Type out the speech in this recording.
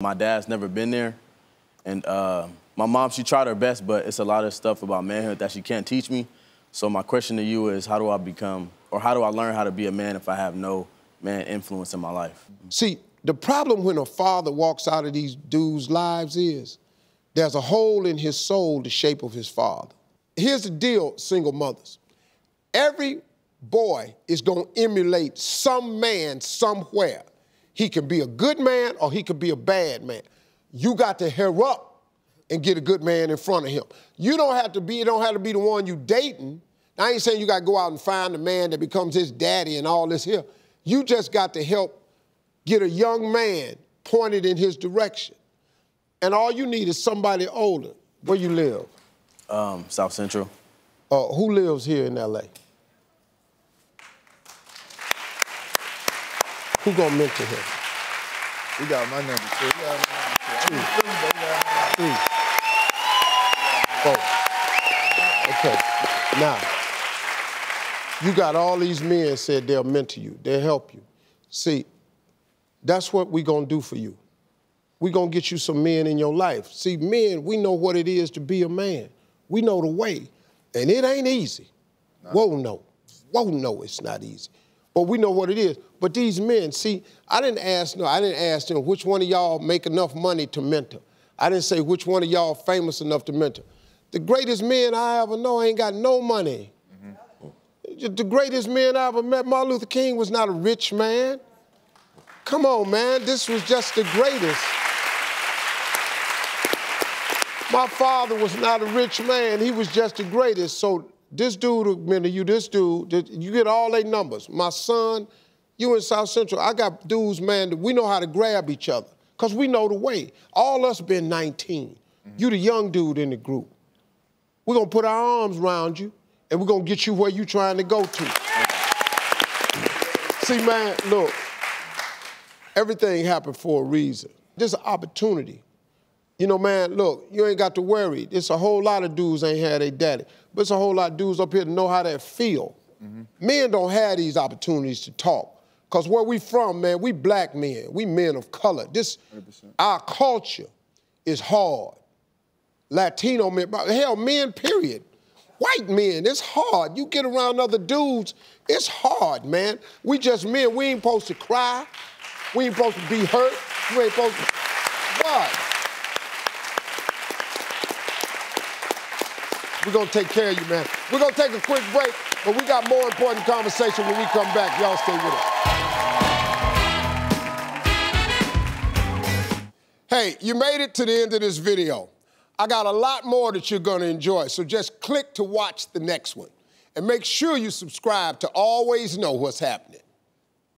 My dad's never been there, and uh, my mom, she tried her best, but it's a lot of stuff about manhood that she can't teach me. So my question to you is, how do I become, or how do I learn how to be a man if I have no man influence in my life? See, the problem when a father walks out of these dudes' lives is there's a hole in his soul the shape of his father. Here's the deal, single mothers. Every boy is gonna emulate some man somewhere. He can be a good man or he could be a bad man. You got to hair up and get a good man in front of him. You don't have to be, it don't have to be the one you dating. I ain't saying you got to go out and find a man that becomes his daddy and all this here. You just got to help get a young man pointed in his direction. And all you need is somebody older. Where you live? Um, South Central. Uh, who lives here in LA? Who gonna mentor him? We got my number too. We got my number too. Three. Four. Okay. Now, you got all these men said they'll mentor you, they'll help you. See, that's what we're gonna do for you. We're gonna get you some men in your life. See, men, we know what it is to be a man. We know the way. And it ain't easy. Whoa, no. Whoa, no, it's not easy. But we know what it is. But these men, see, I didn't ask, no, I didn't ask them which one of y'all make enough money to mentor. I didn't say which one of y'all famous enough to mentor. The greatest men I ever know ain't got no money. Mm-hmm. The greatest men I ever met, Martin Luther King was not a rich man. Come on, man, this was just the greatest. My father was not a rich man, he was just the greatest. So this dude, mentor you, this dude, you get all their numbers. My son, you in South Central, I got dudes, man, we know how to grab each other because we know the way. All us been 19. Mm-hmm. You the young dude in the group. We're gonna put our arms around you and we're gonna get you where you trying to go to. See, man, look, everything happened for a reason. There's an opportunity. You know, man, look, you ain't got to worry. There's a whole lot of dudes ain't had their daddy, but it's a whole lot of dudes up here to know how that feel. Mm-hmm. Men don't have these opportunities to talk. Because where we from, man, we black men, we men of color. This, 100%. our culture is hard. Latino men, hell, men, period. White men, it's hard. You get around other dudes, it's hard, man. We just men, we ain't supposed to cry. We ain't supposed to be hurt. We ain't supposed to, what? We're gonna take care of you, man. We're gonna take a quick break, but we got more important conversation when we come back. Y'all stay with us. Hey, you made it to the end of this video. I got a lot more that you're gonna enjoy, so just click to watch the next one. And make sure you subscribe to always know what's happening.